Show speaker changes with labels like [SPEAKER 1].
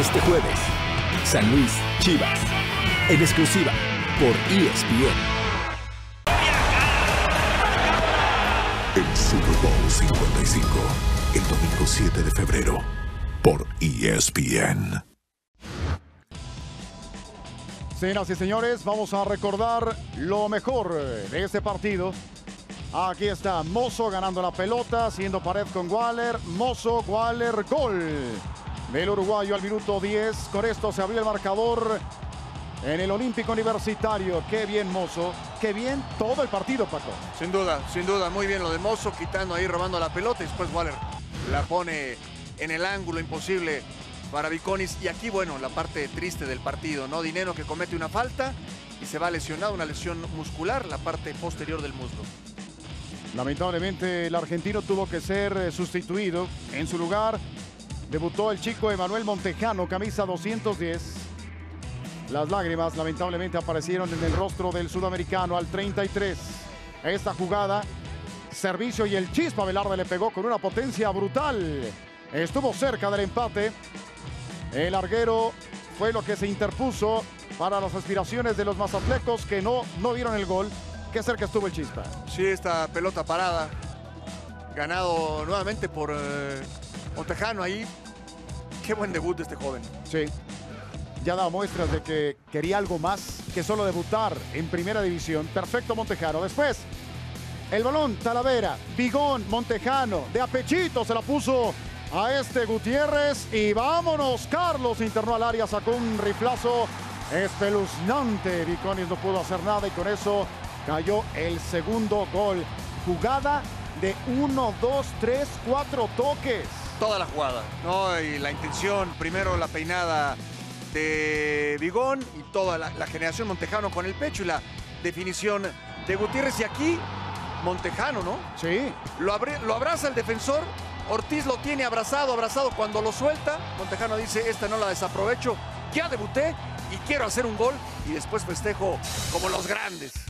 [SPEAKER 1] Este jueves, San Luis Chivas, en exclusiva por ESPN.
[SPEAKER 2] El Super Bowl 55, el domingo 7 de febrero, por ESPN.
[SPEAKER 3] Señoras y señores, vamos a recordar lo mejor de este partido. Aquí está Mozo ganando la pelota, haciendo pared con Waller. Mozo, Waller, gol del uruguayo al minuto 10. Con esto se abrió el marcador en el Olímpico Universitario. Qué bien Mozo, qué bien todo el partido, Paco.
[SPEAKER 4] Sin duda, sin duda, muy bien lo de Mozo, quitando ahí, robando la pelota y después Waller la pone en el ángulo imposible para Viconis. Y aquí, bueno, la parte triste del partido, ¿no? Dinero que comete una falta y se va lesionado, una lesión muscular, la parte posterior del muslo.
[SPEAKER 3] Lamentablemente el argentino tuvo que ser eh, sustituido. En su lugar debutó el chico Emanuel Montejano, camisa 210. Las lágrimas lamentablemente aparecieron en el rostro del sudamericano al 33. Esta jugada, servicio y el chispa Velarde le pegó con una potencia brutal. Estuvo cerca del empate. El larguero fue lo que se interpuso para las aspiraciones de los mazatlecos que no, no vieron el gol. Qué cerca estuvo el chispa.
[SPEAKER 4] Sí, esta pelota parada, ganado nuevamente por eh, Montejano ahí. Qué buen debut de este joven.
[SPEAKER 3] Sí. Ya daba muestras de que quería algo más que solo debutar en primera división. Perfecto Montejano. Después, el balón, Talavera, Bigón, Montejano, de apechito se la puso a este Gutiérrez. Y vámonos, Carlos internó al área, sacó un riflazo espeluznante. Viconis no pudo hacer nada y con eso cayó el segundo gol. Jugada de 1, 2, 3, 4 toques.
[SPEAKER 4] Toda la jugada, ¿no? Y la intención, primero la peinada de Bigón y toda la, la generación Montejano con el pecho y la definición de Gutiérrez. Y aquí, Montejano, ¿no?
[SPEAKER 3] Sí.
[SPEAKER 4] Lo, abre- lo abraza el defensor. Ortiz lo tiene abrazado, abrazado. Cuando lo suelta, Montejano dice, esta no la desaprovecho. Ya debuté y quiero hacer un gol. Y después festejo como los grandes.